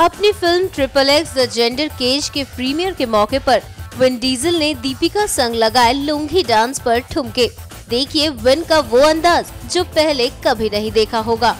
अपनी film triple X the Xander Cage के premiere के मौके पर विन डीजल ने दीपिका संग लगाए लुंगी डांस पर ठुमके। देखिए विन का वो अंदाज जो पहले कभी नहीं देखा होगा।